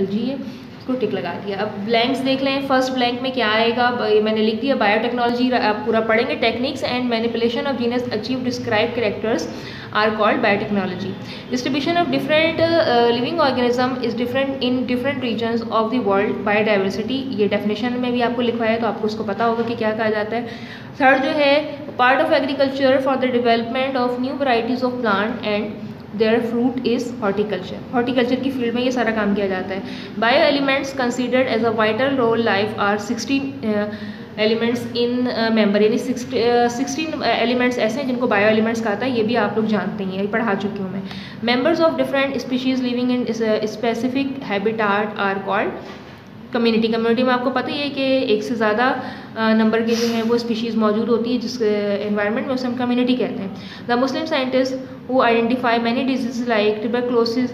जी है इसको टिक लगा दिया। अब ब्लैंक्स देख लें फ़र्स्ट ब्लैंक में क्या आएगा? मैंने लिख दिया बायोटेक्नोलॉजी आप पूरा पढ़ेंगे techniques and manipulation of genes achieve describe characters are called biotechnology distribution of different living organism is different in different region of the world biodiversity ये डेफिनेशन में भी आपको लिखवाया है तो आपको उसको पता होगा कि क्या कहा जाता है। थर्ड जो है part of agriculture for the development of new varieties of plant and their fruit is horticulture horticulture की फ़ील्ड में ये सारा काम किया जाता है। Bio elements considered as a vital role life are sixteen elements in member यानी sixteen elements ऐसे हैं जिनको बायो एलिमेंट्स कहा था, ये भी आप लोग जानते हैं ये पढ़ा चुकी हूँ मैं। Members of different species living in specific habitat are called community community में आपको पता ही है कि एक से ज़्यादा नंबर के जो हैं वो स्पीशीज़ मौजूद होती है, जिस एनवायरनमेंट में उसे हम कम्युनिटी कहते हैं। The Muslim scientist who identify many disease like tuberculosis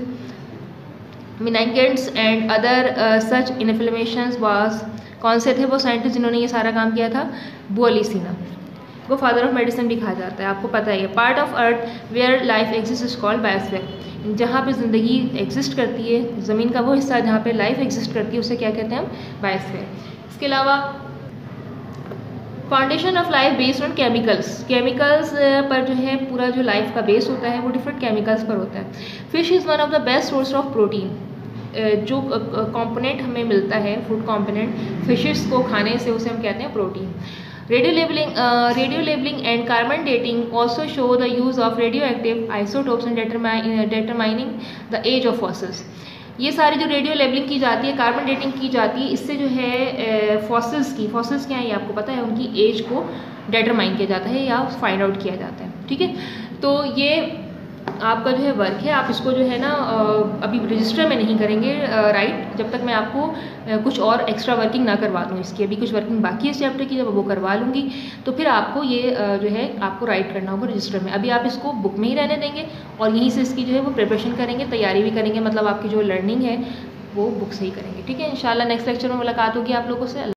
मिनाइकेंट्स and other such inflammation was कौन से थे वो साइंटिस्ट जिन्होंने ये सारा काम किया था? बुअलीसिना। वो फादर ऑफ़ मेडिसिन भी कहा जाता है, आपको पता ही है। Part of earth where life exist is called biosphere जहाँ पे ज़िंदगी एग्जिस्ट करती है, ज़मीन का वो हिस्सा जहाँ पे लाइफ एग्जिस्ट करती है, उसे क्या कहते हैं हम? बायोस्फेयर इसके अलावा foundation of life based on chemicals chemicals पर जो है, पूरा जो लाइफ का बेस होता है, वो डिफरेंट केमिकल्स पर होता है। Fish is one of the best source of protein जो कंपोनेंट हमें मिलता है फ़ूड कंपोनेंट फिशेस को खाने से उसे हम कहते हैं protein radio labelling radio labelling and carbon dating also show the use of radio active isotopes and determining the age of fossils. ये सारी जो रेडियो लेबलिंग की जाती है कार्बन डेटिंग की जाती है, इससे जो है फॉसिल्स की फॉसिल्स क्या है ये आपको पता है, उनकी एज को डेटरमाइन किया जाता है या फाइंड आउट किया जाता है, ठीक है तो ये आपका जो है वर्क है, आप इसको जो है ना अभी रजिस्टर में नहीं करेंगे राइट जब तक मैं आपको कुछ और एक्स्ट्रा वर्किंग ना करवा दूँ इसकी। अभी कुछ वर्किंग बाकी है इस चैप्टर की, जब वो करवा लूँगी तो फिर आपको ये जो है, आपको राइट करना होगा रजिस्टर में। अभी आप इसको बुक में ही रहने देंगे और यहीं से इसकी जो है वो प्रिपरेशन करेंगे, तैयारी भी करेंगे मतलब आपकी जो लर्निंग है, वो बुक से ही करेंगे। ठीक है? इंशाल्लाह नेक्स्ट लेक्चर में मुलाकात होगी आप लोगों से।